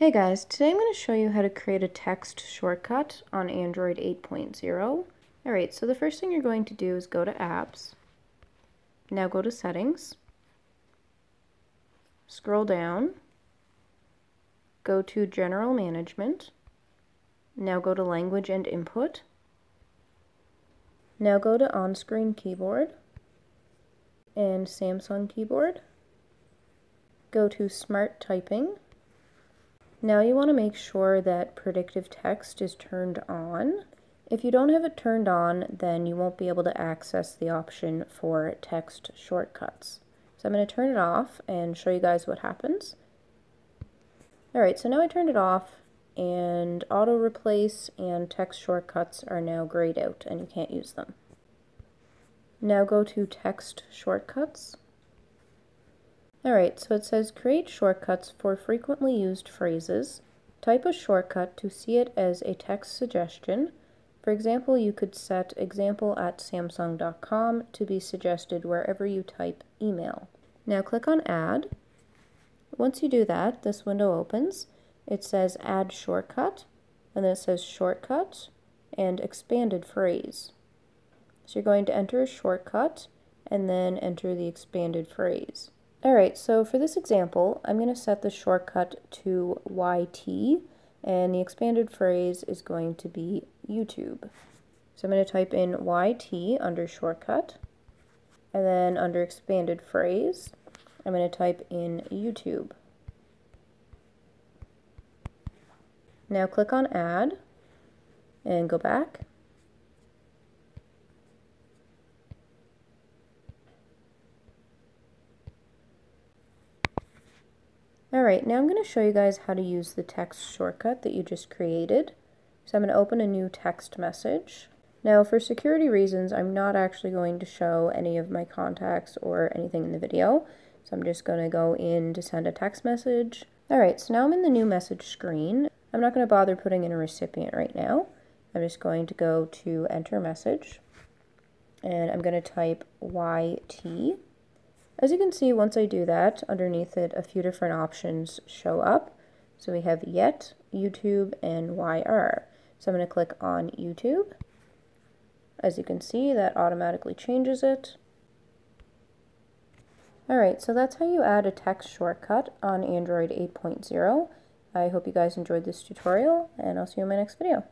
Hey guys, today I'm going to show you how to create a text shortcut on Android 8.0. Alright, so the first thing you're going to do is go to Apps, now go to Settings, scroll down, go to General Management, now go to Language and Input, now go to On-Screen Keyboard and Samsung Keyboard, go to Smart Typing, now you want to make sure that predictive text is turned on. If you don't have it turned on, then you won't be able to access the option for text shortcuts. So I'm going to turn it off and show you guys what happens. Alright, so now I turned it off and auto replace and text shortcuts are now grayed out and you can't use them. Now go to text shortcuts Alright, so it says create shortcuts for frequently used phrases. Type a shortcut to see it as a text suggestion. For example, you could set example at samsung.com to be suggested wherever you type email. Now click on add. Once you do that, this window opens. It says add shortcut, and then it says shortcut and expanded phrase. So you're going to enter a shortcut and then enter the expanded phrase. Alright, so for this example, I'm going to set the shortcut to YT, and the expanded phrase is going to be YouTube. So I'm going to type in YT under shortcut, and then under expanded phrase, I'm going to type in YouTube. Now click on Add, and go back, Alright, now I'm going to show you guys how to use the text shortcut that you just created. So I'm going to open a new text message. Now for security reasons, I'm not actually going to show any of my contacts or anything in the video. So I'm just going to go in to send a text message. Alright, so now I'm in the new message screen. I'm not going to bother putting in a recipient right now. I'm just going to go to enter message and I'm going to type YT as you can see, once I do that, underneath it, a few different options show up. So we have Yet, YouTube, and YR. So I'm going to click on YouTube. As you can see, that automatically changes it. Alright, so that's how you add a text shortcut on Android 8.0. I hope you guys enjoyed this tutorial, and I'll see you in my next video.